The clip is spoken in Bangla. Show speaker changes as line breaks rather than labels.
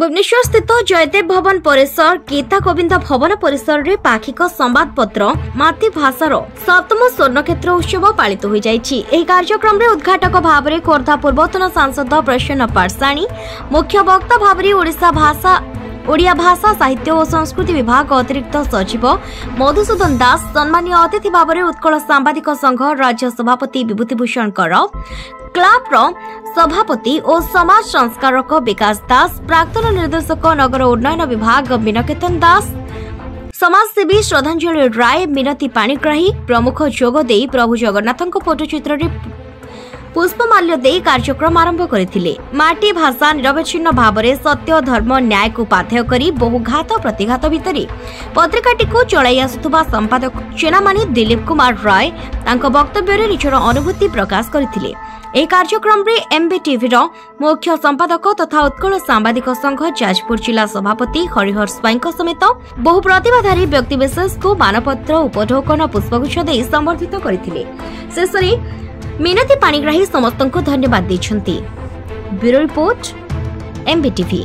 ଭୁବନେଶ୍ୱରସ୍ଥିତ ଜୟଦେବ ଭବନ ପରିସର ଗୀତା ଗୋବିନ୍ଦ ଭବନ ପରିସରରେ ପାକ୍ଷିକ ସମ୍ବାଦପତ୍ର ମାତୃଭାଷାର ସପ୍ତମ ସ୍ୱର୍ଣ୍ଣକ୍ଷେତ୍ର ଉତ୍ସବ ପାଳିତ ହୋଇଯାଇଛି ଏହି କାର୍ଯ୍ୟକ୍ରମରେ ଉଦ୍ଘାଟକ ଭାବରେ ଖୋର୍ଦ୍ଧା ପୂର୍ବତନ ସାଂସଦ ପ୍ରସନ୍ନ ପାରସାଣୀ ମୁଖ୍ୟ ବକ୍ତା ଭାବରେ ଓଡ଼ିଶା ଭାଷା ଓଡ଼ିଆ ଭାଷା ସାହିତ୍ୟ ଓ ସଂସ୍କୃତି ବିଭାଗ ଅତିରିକ୍ତ ସଚିବ ମଧୁସୂଦନ ଦାସ ସମ୍ମାନୀୟ ଅତିଥି ଭାବରେ ଉତ୍କଳ ସାମ୍ବାଦିକ ସଂଘ ରାଜ୍ୟ ସଭାପତି ବିଭୂତିଭୂଷଣ କର କ୍ଲବ୍ର ସଭାପତି ଓ ସମାଜ ସଂସ୍କାରକ ବିକାଶ ଦାସ ପ୍ରାକ୍ତନ ନିର୍ଦ୍ଦେଶକ ନଗର ଉନ୍ନୟନ ବିଭାଗ ବିନକେତନ ଦାସ ସମାଜସେବୀ ଶ୍ରଦ୍ଧାଞ୍ଜଳି ରାୟ ମିନତି ପାଣିଗ୍ରାହୀ ପ୍ରମୁଖ ଯୋଗ ଦେଇ ପ୍ରଭୁ ଜଗନ୍ନାଥଙ୍କ ଫଟୋଚିତ୍ରରେ পুষ্পমাল্য দেই কার্যক্রম আরম্ভ করে মাটি ভাষা নিরবচ্ছিন্ন ভাবে সত্য ধর্ম ন্যায়কু পাথেয় করে বহু ঘাত প্রতিঘাত ভিতরে পত্রিকাটিকে চলাই আসুবা সম্পাদক সেনামানী দিলীপ কুমার রায় তাঁর বক্তব্যরে নিজের অনুভূতি প্রকাশ করে এই কার্যক্রমে এমবি টিভির মুখ্য সম্পাদক তথা উৎকল সাংবাদিক সংঘ যাজপুর জেলা সভাপতি হরিহর স্বাইঙ্ সমেত বহু প্রতিভাধারী ব্যক্তিবিশেষ মানপত্র উপঢৌকন পুষ্পগুচ্ছ দিয়ে সম্বর্ধিত করে শেষে ମିନତି ପାଣିଗ୍ରାହୀ ସମସ୍ତଙ୍କୁ ଧନ୍ୟବାଦ ଦେଇଛନ୍ତି ବ୍ୟୁରୋ ରିପୋର୍ଟ ଏମ୍ବିଟିଭି